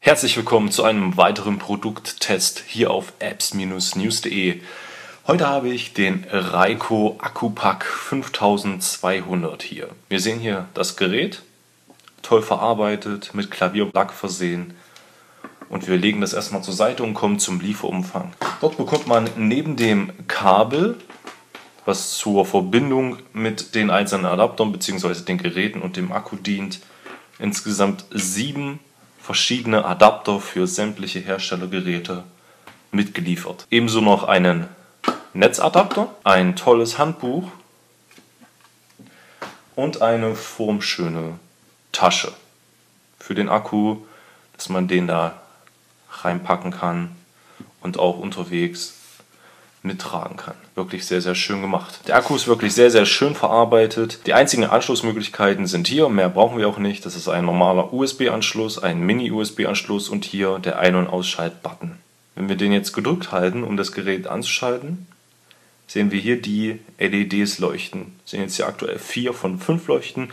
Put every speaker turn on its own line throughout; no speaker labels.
Herzlich willkommen zu einem weiteren Produkttest hier auf apps-news.de. Heute habe ich den Raiko Akkupack 5200 hier. Wir sehen hier das Gerät, toll verarbeitet, mit Klavierlack versehen. Und wir legen das erstmal zur Seite und kommen zum Lieferumfang. Dort bekommt man neben dem Kabel was zur Verbindung mit den einzelnen Adaptern bzw. den Geräten und dem Akku dient. Insgesamt sieben verschiedene Adapter für sämtliche Herstellergeräte mitgeliefert. Ebenso noch einen Netzadapter, ein tolles Handbuch und eine formschöne Tasche für den Akku, dass man den da reinpacken kann und auch unterwegs mittragen kann. Wirklich sehr, sehr schön gemacht. Der Akku ist wirklich sehr, sehr schön verarbeitet. Die einzigen Anschlussmöglichkeiten sind hier, mehr brauchen wir auch nicht. Das ist ein normaler USB-Anschluss, ein Mini-USB-Anschluss und hier der Ein- und Ausschalt-Button. Wenn wir den jetzt gedrückt halten, um das Gerät anzuschalten, sehen wir hier die LEDs leuchten. Wir sehen jetzt hier aktuell vier von fünf leuchten.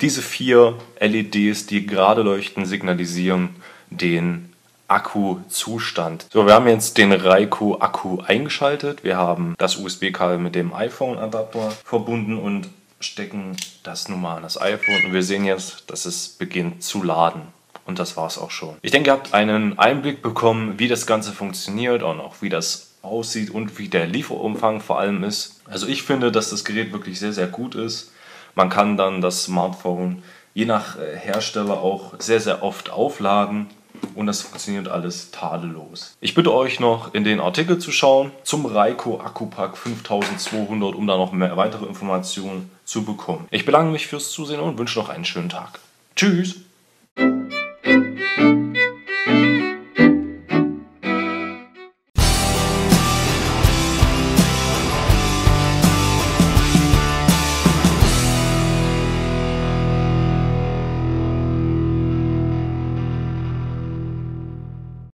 Diese vier LEDs, die gerade leuchten, signalisieren den Akkuzustand. So, wir haben jetzt den Raiko Akku eingeschaltet. Wir haben das USB-Kabel mit dem iPhone-Adapter verbunden und stecken das nun mal an das iPhone. Und wir sehen jetzt, dass es beginnt zu laden. Und das war es auch schon. Ich denke, ihr habt einen Einblick bekommen, wie das Ganze funktioniert und auch wie das aussieht und wie der Lieferumfang vor allem ist. Also ich finde, dass das Gerät wirklich sehr, sehr gut ist. Man kann dann das Smartphone je nach äh, Hersteller auch sehr, sehr oft aufladen und das funktioniert alles tadellos. Ich bitte euch noch in den Artikel zu schauen zum Raiko Akkupack 5200, um da noch mehr weitere Informationen zu bekommen. Ich bedanke mich fürs Zusehen und wünsche noch einen schönen Tag. Tschüss!